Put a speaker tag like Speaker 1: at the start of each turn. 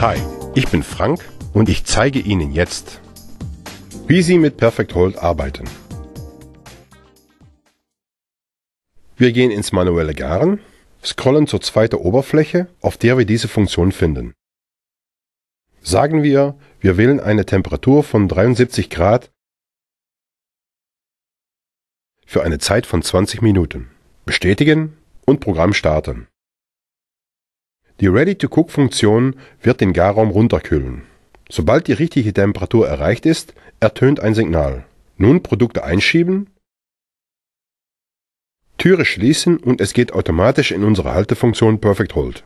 Speaker 1: Hi, ich bin Frank und ich zeige Ihnen jetzt, wie Sie mit Perfect Hold arbeiten. Wir gehen ins manuelle Garen, scrollen zur zweiten Oberfläche, auf der wir diese Funktion finden. Sagen wir, wir wählen eine Temperatur von 73 Grad für eine Zeit von 20 Minuten. Bestätigen und Programm starten. Die Ready-to-Cook-Funktion wird den Garraum runterkühlen. Sobald die richtige Temperatur erreicht ist, ertönt ein Signal. Nun Produkte einschieben, Türe schließen und es geht automatisch in unsere Haltefunktion Perfect Hold.